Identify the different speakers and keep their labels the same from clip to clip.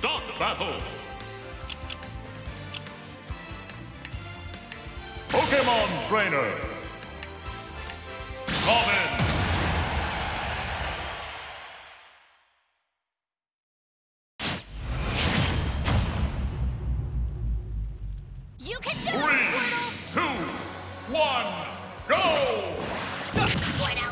Speaker 1: Stock battle. Pokemon Trainer. Come in.
Speaker 2: You can do
Speaker 1: Three,
Speaker 2: it, Squirtle!
Speaker 1: two, one, go!
Speaker 2: Squirtle!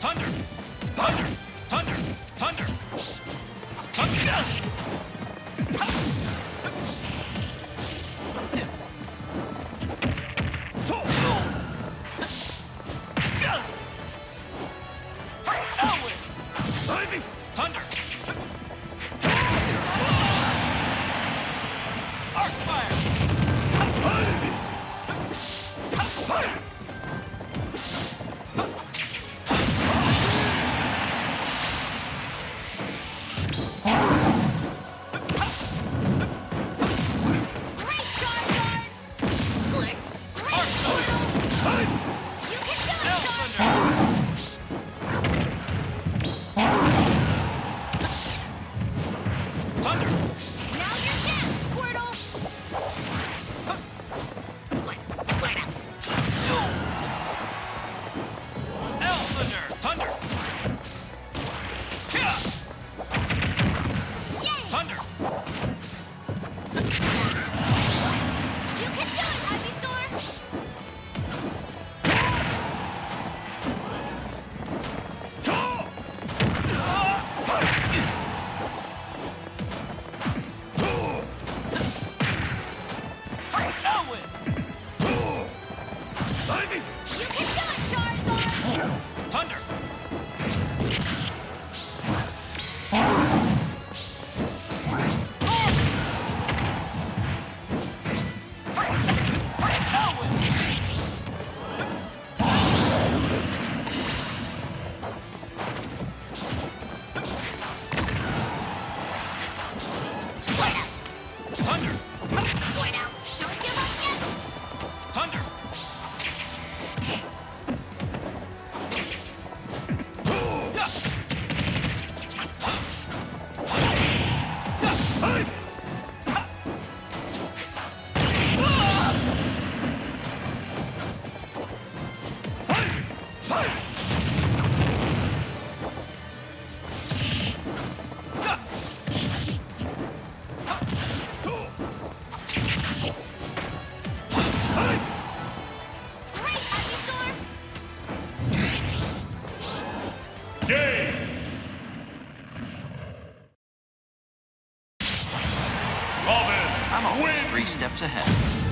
Speaker 3: Thunder! Thunder!
Speaker 2: You can do it, Charizard!
Speaker 3: Thunder! Thunder! Thunder!
Speaker 1: Game! Robin
Speaker 4: I'm always
Speaker 1: wins.
Speaker 4: three steps ahead.